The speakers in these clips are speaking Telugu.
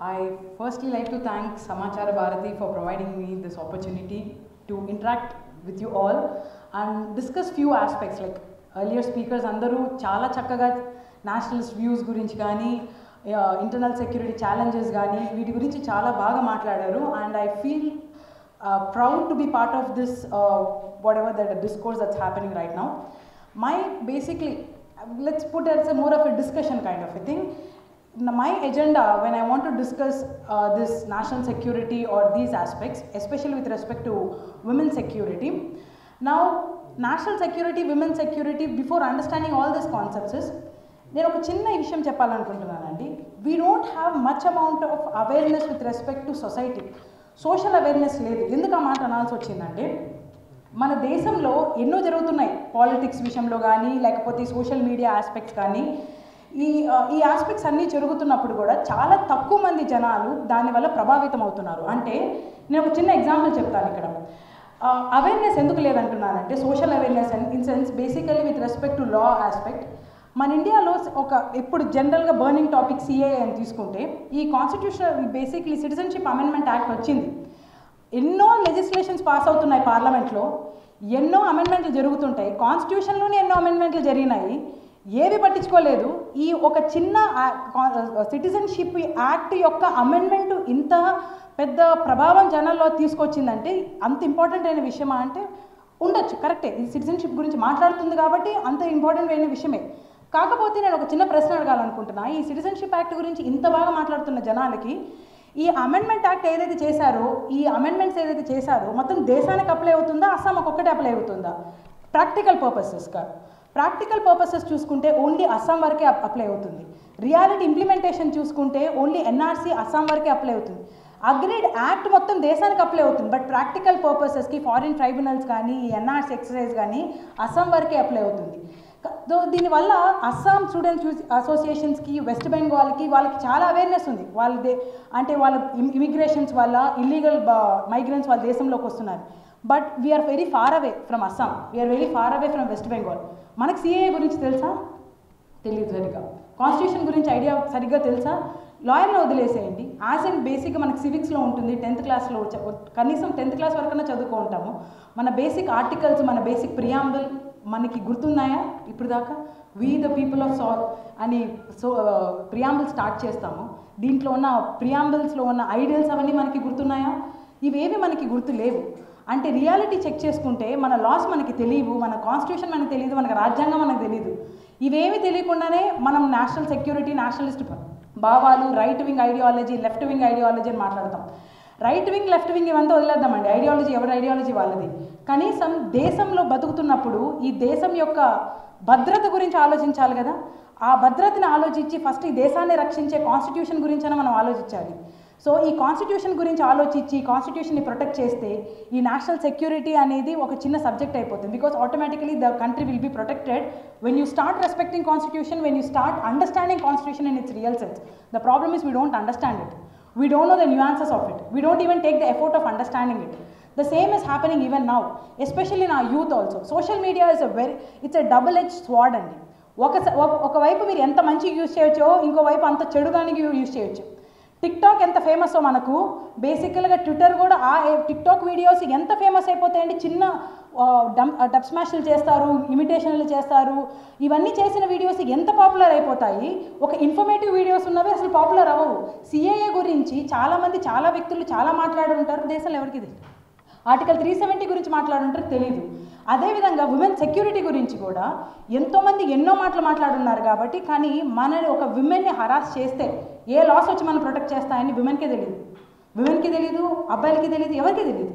I firstly like to thank Samachara Bharati for providing me this opportunity to interact with you all and discuss few aspects like earlier speakers అందరూ చాలా చక్కగా నేషనలిస్ట్ వ్యూస్ గురించి కానీ ఇంటర్నల్ సెక్యూరిటీ ఛాలెంజెస్ కానీ వీటి గురించి చాలా బాగా మాట్లాడారు and I feel proud to be part of this whatever that discourse that's happening right now my basically let's put it as a more of a discussion kind of a thing. N- My agenda, when I want to discuss uh, this national security or these aspects, especially with respect to women's security, now national security, women's security, before understanding all these concepts is, నేను ఒక చిన్న విషయం చెప్పాలనుకుంటున్నానండి we don't have much amount of awareness with respect to society social awareness లేదు ఎందుకు ఆ మాట అనాల్సి వచ్చిందంటే మన దేశంలో ఎన్నో జరుగుతున్నాయి పాలిటిక్స్ విషయంలో కానీ లేకపోతే సోషల్ మీడియా ఆస్పెక్ట్స్ కానీ ఈ ఈ ఆస్పెక్ట్స్ అన్నీ జరుగుతున్నప్పుడు కూడా చాలా తక్కువ మంది జనాలు దానివల్ల ప్రభావితం అవుతున్నారు. అంటే నేను ఒక చిన్న ఎగ్జాంపుల్ చెప్తాను ఇక్కడ. అవేర్నెస్ ఎందుకు లేదంటున్నానంటే social awareness in sense basically with respect to law aspect మన ఇండియాలో ఒక ఇప్పుడు జనరల్గా బర్నింగ్ టాపిక్ సిఏ అని తీసుకుంటే ఈ constitution basically citizenship amendment act వచ్చింది. ఎన్నో లెజిస్లేషన్స్ పాస్ అవుతున్నాయి పార్లమెంట్లో ఎన్నో అమెండ్మెంట్లు జరుగుతుంటాయి. కాన్స్టిట్యూషన్లోనే ఎన్నో అమెండ్మెంట్లు జరిగినాయి. ఏవి పట్టించుకోలేదు. ఈ ఒక చిన్న సిటిజన్షిప్ యాక్ట్ యొక్క అమెండ్మెంట్ ఇంత పెద్ద ప్రభావం జనాల్లో తీసుకొచ్చిందంటే అంత ఇంపార్టెంట్ అయిన విషయమా అంటే ఉండొచ్చు కరెక్టే ఇది సిటిజన్షిప్ గురించి మాట్లాడుతుంది కాబట్టి అంత ఇంపార్టెంట్ అయిన విషయమే. కాకపోతే నేను ఒక చిన్న ప్రశ్న అడగాలనుకుంటున్నా. ఈ సిటిజన్షిప్ యాక్ట్ గురించి ఇంత బాగా మాట్లాడుతున్న జనాలకి ఈ అమెండ్మెంట్ యాక్ట్ ఏదైతే చేశారో ఈ అమెండ్మెంట్స్ ఏదైతే చేశారో మొత్తం దేశానికి అప్లై అవుతుందా? అస్సాం ఒక్కొక్కటి అప్లై అవుతుందా? ప్రాక్టికల్ పర్పసెస్గా ప్రాక్టికల్ పర్పసెస్ చూసుకుంటే ఓన్లీ అస్సాం వరకే అప్లై అవుతుంది. రియాలిటీ ఇంప్లిమెంటేషన్ చూసుకుంటే ఓన్లీ ఎన్ఆర్సీ అస్సాం వరకే అప్లై అవుతుంది. అగ్రిడ్ యాక్ట్ మొత్తం దేశానికి అప్లై అవుతుంది. బట్ ప్రాక్టికల్ పర్పసెస్కి ఫారిన్ ట్రైబ్యునల్స్ కానీ ఈ ఎన్ఆర్సీ ఎక్సర్సైజ్ కానీ అస్సాం వరకే అప్లై అవుతుంది. దీనివల్ల అస్సాం స్టూడెంట్స్ అసోసియేషన్స్కి వెస్ట్ బెంగాల్కి వాళ్ళకి చాలా అవేర్నెస్ ఉంది. వాళ్ళ అంటే వాళ్ళ ఇమిగ్రేషన్స్ వల్ల ఇల్లీగల్ మైగ్రెంట్స్ వాళ్ళ దేశంలోకి వస్తున్నారు. But we're very far away from Assam we're very far away from West Bengal మనకు సిఏఏ గురించి తెలుసా? తెలియదు సరిగ్గా. కాన్స్టిట్యూషన్ గురించి ఐడియా సరిగ్గా తెలుసా? లాయర్లో వదిలేసేయండి. యాజ్ అండ్ బేసిక్గా మనకి సివిక్స్లో ఉంటుంది టెన్త్ క్లాస్లో కనీసం టెన్త్ క్లాస్ వరకన్నా చదువుకో ఉంటాము. మన బేసిక్ ఆర్టికల్స్ మన బేసిక్ ప్రియాంబుల్ మనకి గుర్తున్నాయా? ఇప్పుడు దాకా వీ ద పీపుల్ ఆఫ్ సాల్ అని సో ప్రియాంబుల్ స్టార్ట్ చేస్తాము. దీంట్లో ఉన్న ప్రియాంబుల్స్లో ఉన్న ఐడియల్స్ అవన్నీ మనకి గుర్తున్నాయా? ఇవేవి మనకి గుర్తు లేవు అంటే రియాలిటీ చెక్ చేసుకుంటే మన లాస్ మనకి తెలియవు మన కాన్స్టిట్యూషన్ మనకు తెలియదు మనకు రాజ్యాంగం మనకు తెలియదు. ఇవేమి తెలియకుండానే మనం నేషనల్ సెక్యూరిటీ నేషనలిస్ట్ భావాలు right wing ideology left wing ideology అని మాట్లాడతాం. రైట్ వింగ్ లెఫ్ట్ వింగ్ ఇవంతా వదిలేద్దామండి. ఐడియాలజీ ఎవరి ఐడియాలజీ వాళ్ళది? కనీసం దేశంలో బతుకుతున్నప్పుడు ఈ దేశం యొక్క భద్రత గురించి ఆలోచించాలి కదా? ఆ భద్రతని ఆలోచించి ఫస్ట్ ఈ దేశాన్ని రక్షించే కాన్స్టిట్యూషన్ గురించైనా మనం ఆలోచించాలి. సో ఈ కాన్స్టిట్యూషన్ గురించి ఆలోచించి ఈ కాన్స్టిట్యూషన్ని ప్రొటెక్ట్ చేస్తే ఈ నేషనల్ సెక్యూరిటీ అనేది ఒక చిన్న సబ్జెక్ట్ అయిపోతుంది. Because automatically the country will be protected when you start respecting constitution when you start understanding constitution in its real sense the problem is we don't understand it we don't know the nuances of it. We don't even take the effort of understanding it. The same is happening even now especially in our youth also. Social media is a very it's a double edged sword అండి. ఒక ఒక- ఒకవైపు మీరు ఎంత మంచిగా యూజ్ చేయొచ్చో ఇంకోవైపు అంత చెడుగానికి యూజ్ చేయొచ్చు. టిక్టాక్ ఎంత ఫేమస్ మనకు బేసికల్గా ట్విట్టర్ కూడా ఆ టిక్టాక్ వీడియోస్ ఎంత ఫేమస్ అయిపోతాయండి. చిన్న డమ్ డబ్ స్మాష్లు చేస్తారు ఇమిటేషన్లు చేస్తారు. ఇవన్నీ చేసిన వీడియోస్ ఎంత పాపులర్ అయిపోతాయి? ఒక ఇన్ఫర్మేటివ్ వీడియోస్ ఉన్నవి అసలు పాపులర్ అవ్వవు. సిఏఏ గురించి చాలామంది చాలా వ్యక్తులు చాలా మాట్లాడుంటారు. దేశంలో ఎవరికి తెలియదు ఆర్టికల్ త్రీ సెవెంటీ గురించి మాట్లాడుంటారు తెలియదు అదేవిధంగా ఉమెన్ సెక్యూరిటీ గురించి కూడా ఎంతోమంది ఎన్నో మాటలు మాట్లాడున్నారు కాబట్టి కానీ మనని ఒక విమెన్ని హరాస్ చేస్తే ఏ లాస్ వచ్చి మనం ప్రొటెక్ట్ చేస్తాయని విమెన్కే తెలియదు విమెన్కి తెలియదు అబ్బాయిలకి తెలియదు ఎవరికి తెలియదు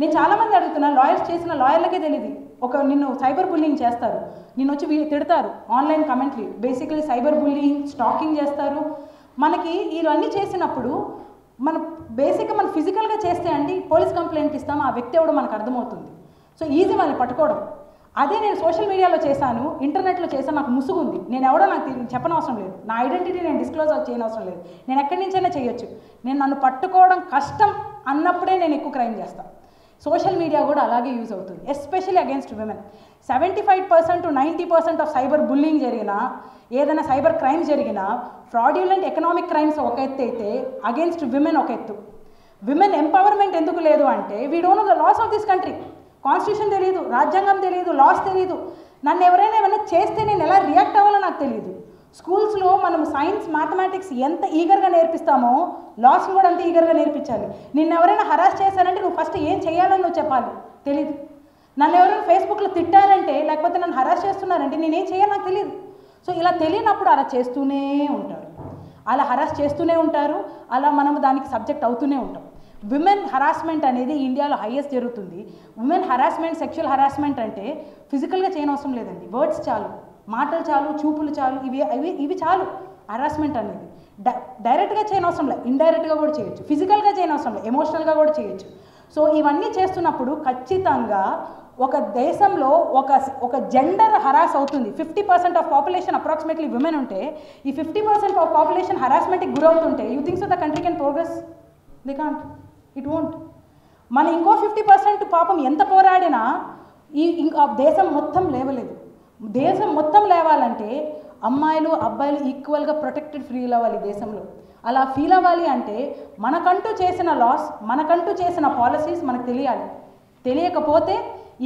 నేను చాలామంది అడుగుతున్నా లాయర్స్ చేసిన లాయర్లకే తెలియదు ఒక నిన్ను సైబర్ బుల్లింగ్ చేస్తారు. నిన్ను వచ్చి తిడతారు ఆన్లైన్ కమెంట్లు బేసికలీ సైబర్ బుల్లింగ్ స్టాకింగ్ చేస్తారు. మనకి ఇవన్నీ చేసినప్పుడు మన బేసిక్గా మనం ఫిజికల్గా చేస్తే అండి పోలీస్ కంప్లైంట్ ఇస్తాం ఆ వ్యక్తి ఎవడో మనకు అర్థమవుతుంది. సో ఈజీ వాళ్ళని పట్టుకోవడం. అదే నేను సోషల్ మీడియాలో చేశాను ఇంటర్నెట్లో చేశాను నాకు ముసుగుంది. నేను ఎవడో నాకు చెప్పనవసరం లేదు. నా ఐడెంటిటీ నేను డిస్క్లోజ్ చేయనవసరం లేదు. నేను ఎక్కడి నుంచైనా చేయొచ్చు. నేను నన్ను పట్టుకోవడం కష్టం అన్నప్పుడే నేను ఎక్కువ క్రైమ్ చేస్తాను సోషల్ మీడియా కూడా అలాగే యూజ్ అవుతుంది especially against women. Seventy five percent to ninety percent of cyber bullying జరిగినా ఏదైనా సైబర్ క్రైమ్ జరిగినా ఫ్రాడ్యులెంట్ ఎకనామిక్ క్రైమ్స్ ఒక ఎత్తు అయితే అగేన్స్ట్ విమెన్ ఒక ఎత్తు. విమెన్ ఎంపవర్మెంట్ ఎందుకు లేదు అంటే we don't know the laws of this country constitution తెలియదు రాజ్యాంగం తెలియదు లాస్ తెలియదు నన్ను ఎవరైనా ఏమైనా చేస్తే నేను ఎలా రియాక్ట్ అవ్వాలో నాకు తెలియదు స్కూల్స్లో మనం సైన్స్ మ్యాథమెటిక్స్ ఎంత ఈగర్గా నేర్పిస్తామో లాస్ని కూడా అంత ఈగర్గా నేర్పించాలి. నిన్ను ఎవరైనా హరాస్ చేశారంటే నువ్వు ఫస్ట్ ఏం చేయాలని నువ్వు చెప్పాలి. తెలీదు. నన్ను ఎవరైనా ఫేస్బుక్లో తిట్టారంటే లేకపోతే నన్ను హరాస్ చేస్తున్నారంటే నేనేం చేయాలి నాకు తెలియదు సో ఇలా తెలియనప్పుడు అలా చేస్తూనే ఉంటారు. అలా హరాస్ చేస్తూనే ఉంటారు. అలా మనం దానికి సబ్జెక్ట్ అవుతూనే ఉంటాం. విమెన్ హరాస్మెంట్ అనేది ఇండియాలో హైయెస్ట్ జరుగుతుంది. ఉమెన్ హరాస్మెంట్ సెక్షువల్ హరాస్మెంట్ అంటే ఫిజికల్గా చేయనవసరం లేదండి. వర్డ్స్ చాలు మాటలు చాలు చూపులు చాలు ఇవి ఇవి ఇవి చాలు హరాస్మెంట్ అనేది. డై డైరెక్ట్గా చేయనవసరం లేదు ఇండైరెక్ట్గా కూడా చేయొచ్చు. ఫిజికల్గా చేయనవసరం లేదు ఎమోషనల్గా కూడా చేయొచ్చు. సో ఇవన్నీ చేస్తున్నప్పుడు ఖచ్చితంగా ఒక దేశంలో ఒక ఒక జెండర్ హరాస్ అవుతుంది. Fifty percent of population approximately women ఉంటే ఈ ఫిఫ్టీ పర్సెంట్ ఆఫ్ పాపులేషన్ హరాస్మెంట్కి గురవుతుంటే you think so the country can progress? They can't. It won't మన ఇంకో ఫిఫ్టీ పర్సెంట్ పాపం ఎంత పోరాడినా ఈ ఇంకా దేశం మొత్తం లేవలేదు. దేశం మొత్తం లేవాలంటే అమ్మాయిలు అబ్బాయిలు ఈక్వల్గా ప్రొటెక్టెడ్ ఫీల్ అవ్వాలి దేశంలో. అలా ఫీల్ అవ్వాలి అంటే మనకంటూ చేసిన లాస్ మనకంటూ చేసిన పాలసీస్ మనకు తెలియాలి. తెలియకపోతే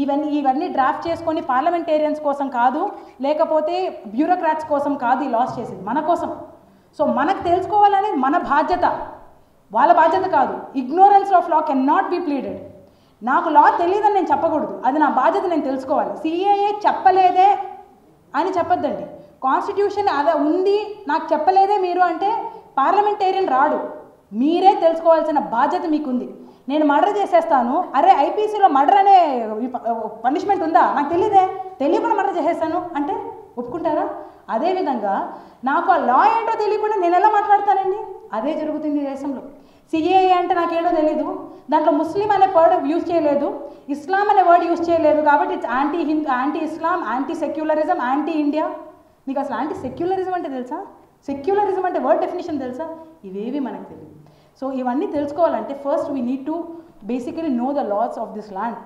ఇవన్నీ ఇవన్నీ డ్రాఫ్ట్ చేసుకొని పార్లమెంటేరియన్స్ కోసం కాదు లేకపోతే బ్యూరోక్రాట్స్ కోసం కాదు ఈ లాస్ చేసేది మన కోసం. సో మనకు తెలుసుకోవాలనేది మన బాధ్యత. వాళ్ళ బాధ్యత కాదు. Ignorance of law can not be pleaded నాకు లా తెలియదని నేను చెప్పకూడదు. అది నా బాధ్యత నేను తెలుసుకోవాలి. సిఏఏ చెప్పలేదే అని చెప్పొద్దండి. కాన్స్టిట్యూషన్ అదే ఉంది నాకు చెప్పలేదే మీరు అంటే పార్లమెంటేరియన్ రాడు. మీరే తెలుసుకోవాల్సిన బాధ్యత మీకుంది. నేను మర్డర్ చేసేస్తాను. అరే ఐపీసీలో మర్డర్ అనే పనిష్మెంట్ ఉందా? నాకు తెలియదే తెలియకుండా మర్డర్ చేసేస్తాను అంటే ఒప్పుకుంటారా? అదేవిధంగా నాకు ఆ లా ఏంటో తెలియకుండా నేను ఎలా మాట్లాడతానండి? అదే జరుగుతుంది ఈ దేశంలో. సిఏఏ అంటే నాకేంటో తెలీదు. దాంట్లో ముస్లిం అనే వర్డ్ యూజ్ చేయలేదు. ఇస్లాం అనే వర్డ్ యూజ్ చేయలేదు కాబట్టి it's anti Hindu anti Islam anti secularism anti India మీకు అసలు యాంటీ సెక్యులరిజం అంటే తెలుసా? సెక్యులరిజం అంటే వర్డ్ డెఫినేషన్ తెలుసా? ఇవేవి మనకు తెలియదు సో ఇవన్నీ తెలుసుకోవాలంటే first we need to basically know the laws of this land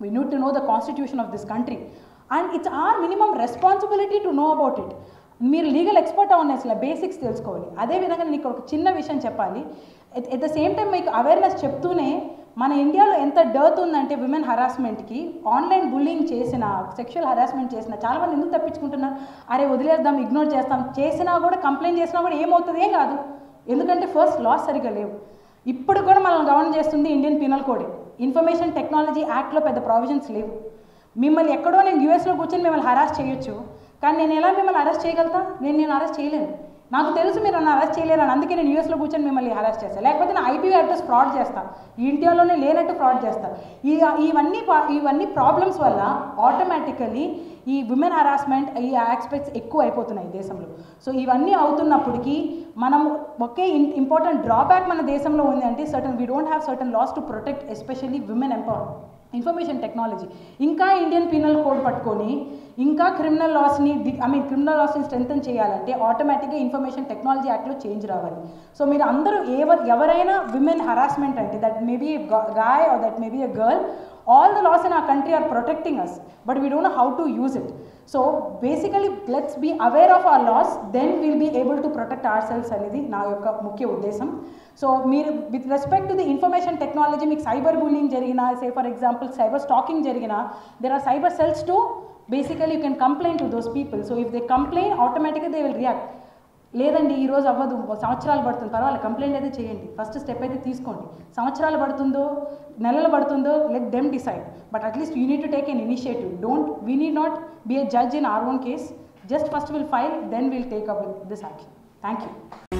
we need to know the constitution of this country and it's our minimum responsibility to know about it మీరు లీగల్ ఎక్స్పర్ట్ అవ్వని అసలు బేసిక్స్ తెలుసుకోవాలి. అదేవిధంగా నీకు ఒక చిన్న విషయం చెప్పాలి. ఎట్ ద సేమ్ టైం మీకు అవేర్నెస్ చెప్తూనే మన ఇండియాలో ఎంత డర్త్ ఉందంటే విమెన్ హరాస్మెంట్కి ఆన్లైన్ బుల్లింగ్ చేసిన సెక్షువల్ హరాస్మెంట్ చేసిన చాలామంది ఎందుకు తప్పించుకుంటున్నారు? అరే వదిలేద్దాం ఇగ్నోర్ చేస్తాం. చేసినా కూడా కంప్లైంట్ చేసినా కూడా ఏమవుతుంది ఏం కాదు. ఎందుకంటే ఫస్ట్ లాస్ సరిగా లేవు. ఇప్పుడు కూడా మనల్ని గవర్న్ చేస్తుంది Indian penal code information technology యాక్ట్లో పెద్ద ప్రావిజన్స్ లేవు. మిమ్మల్ని ఎక్కడో నేను యూఎస్లో కూర్చొని మిమ్మల్ని హరాస్ చేయొచ్చు. కానీ నేను ఎలా మిమ్మల్ని అరెస్ట్ చేయగలుగుతా? నేను నేను అరెస్ట్ చేయలేను. నాకు తెలుసు మీరు నన్ను అరెస్ట్ చేయలేరని అందుకే నేను యూఎస్లో కూర్చొని మిమ్మల్ని అరెస్ట్ చేస్తాను లేకపోతే నా ఐపీ అడ్రస్ ఫ్రాడ్ చేస్తాను ఇండియాలోనే లేనట్టు ఫ్రాడ్ చేస్తాను ఈ ఇవన్నీ ఇవన్నీ ప్రాబ్లమ్స్ వల్ల ఆటోమేటికలీ ఈ విమెన్ హరాస్మెంట్ ఈ ఆస్పెక్ట్స్ ఎక్కువ అయిపోతున్నాయి దేశంలో. సో ఇవన్నీ అవుతున్నప్పటికీ మనం ఒకే ఇంపార్టెంట్ డ్రాబ్యాక్ మన దేశంలో ఉంది అంటే certain we don't have certain laws to protect especially women empowerment information technology. ఇంకా ఇండియన్ పీనల్ కోడ్ పట్టుకొని ఇంకా క్రిమినల్ లాస్ని ఐ మీన్ క్రిమినల్ లాస్ని స్ట్రెంగ్తన్ చేయాలంటే ఆటోమేటిక్గా ఇన్ఫర్మేషన్ టెక్నాలజీ యాక్ట్లో చేంజ్ రావాలి. సో మీరు అందరూ ఎవరు ఎవరైనా విమెన్ హరాస్మెంట్ అంటే that maybe guy or that maybe a girl all the laws in a country are protecting us but we don't know how to use it so basically let's be aware of our laws then will be able to protect ourselves అనేది నా యొక్క ముఖ్య ఉద్దేశం. సో మీరు with respect to the information technology మీకు సైబర్ బుల్లింగ్ జరిగినా say for example cyber stalking జరిగినా there are cyber cells to basically you can complaint to those people so if they complaint ఆటోమేటిక్గా దే విల్ రియాక్ట్ లేదండి ఈ రోజు అవ్వదు. సంవత్సరాలు పడుతుంది. పర్వాలేదు కంప్లైంట్ అయితే చేయండి. ఫస్ట్ స్టెప్ అయితే తీసుకోండి. సంవత్సరాలు పడుతుందో నెలలు పడుతుందో let them decide but at least you need to take an initiative don't we need not be a judge in our own case just first will file then will take up this action thank you